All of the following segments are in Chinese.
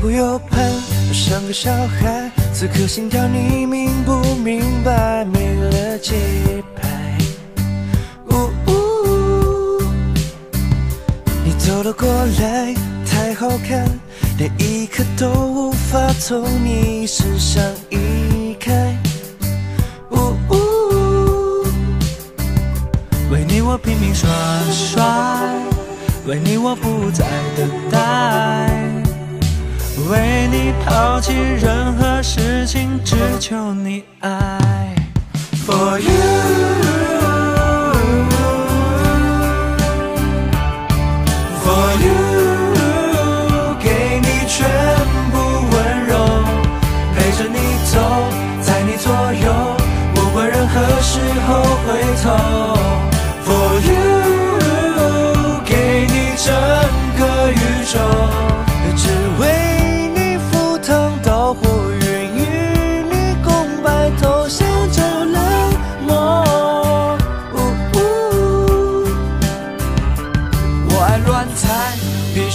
顾右盼，像个小孩。此刻心跳，你明不明白？没了节拍。呜呜，你走了过来，太好看，连一刻都无法从你身上移开。呜呜，为你我拼命耍帅，为你我不再等待，为你抛弃任何事情，只求你爱。For you,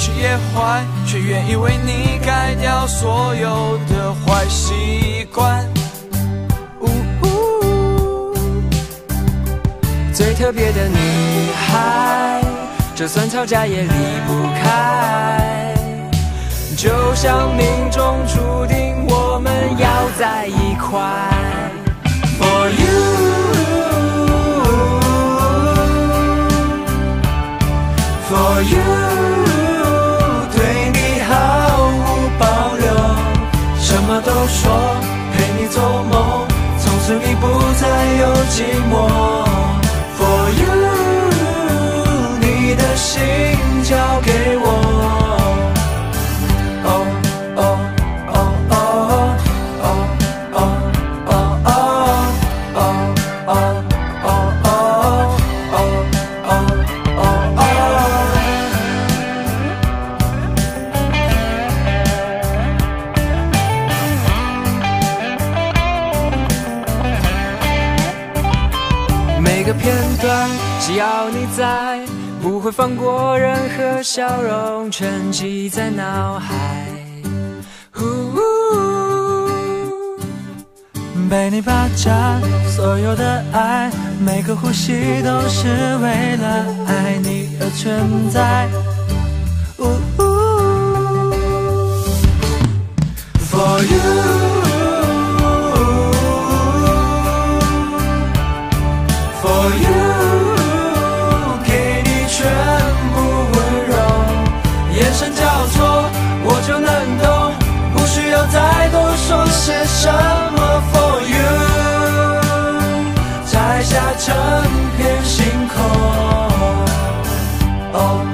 是也坏，却愿意为你改掉所有的坏习惯。呜呜，最特别的女孩，就算吵架也离不开，从此你不再有寂寞。每个片段，只要你在，不会放过任何笑容，沉积在脑海。呼被你霸占，所有的爱，每个呼吸都是为了爱你而存在。all